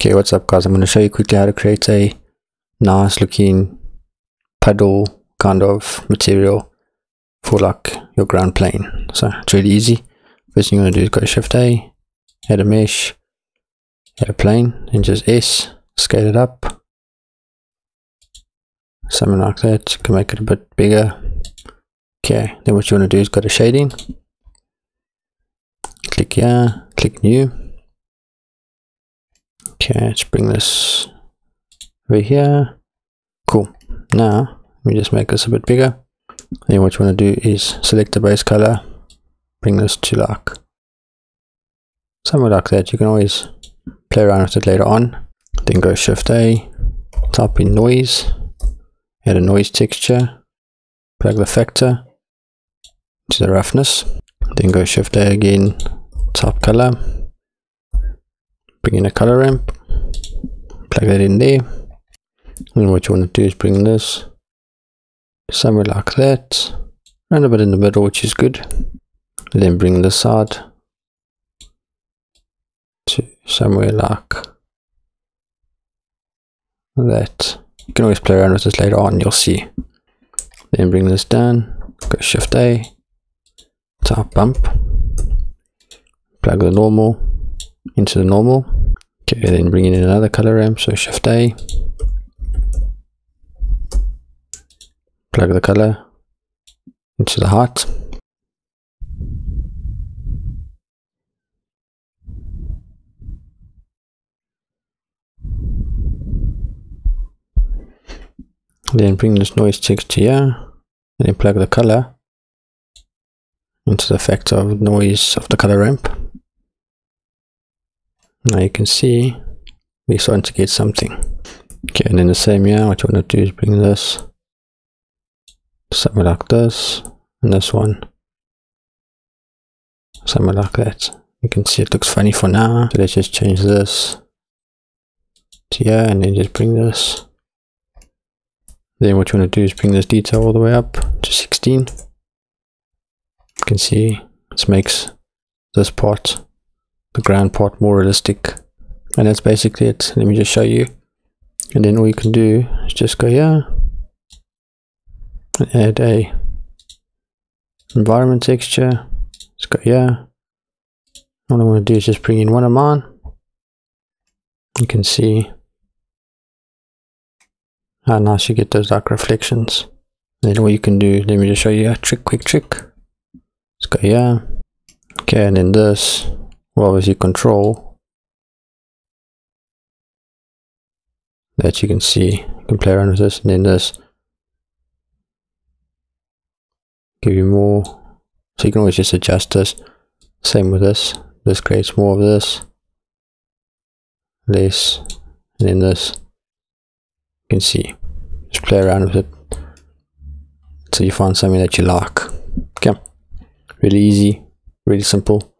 Okay, what's up guys? I'm going to show you quickly how to create a nice looking puddle kind of material for like your ground plane. So it's really easy. First thing you want to do is go shift A, add a mesh, add a plane, and just S, scale it up. Something like that. You can make it a bit bigger. Okay, then what you want to do is go to shading. Click here, click new Okay, let's bring this over here. Cool. Now, let me just make this a bit bigger. Then what you want to do is select the base color, bring this to like somewhere like that. You can always play around with it later on. Then go Shift A, type in noise, add a noise texture, plug the factor to the roughness. Then go Shift A again, type color, bring in a color ramp plug that in there. And what you want to do is bring this somewhere like that and a bit in the middle which is good. And then bring this side to somewhere like that. You can always play around with this later on you'll see. Then bring this down go shift a type bump plug the normal into the normal. Okay. Then bring in another color ramp so shift a. Plug the color into the height then bring this noise texture and then plug the color into the factor of noise of the color ramp now you can see we're starting to get something. Okay and in the same year what you want to do is bring this something like this and this one. Something like that. You can see it looks funny for now. So let's just change this to here and then just bring this. Then what you want to do is bring this detail all the way up to 16 you can see this makes this part the ground part more realistic. And that's basically it. Let me just show you. And then all you can do is just go here and add a environment texture. Let's go here. All I want to do is just bring in one of mine. You can see how nice you get those dark reflections. And then what you can do let me just show you a trick quick trick. Let's go here. Okay and then this well as you control that you can see you can play around with this and then this give you more so you can always just adjust this. Same with this. This creates more of this. Less. And then this. You can see. Just play around with it until you find something that you like. Okay. Really easy. Really simple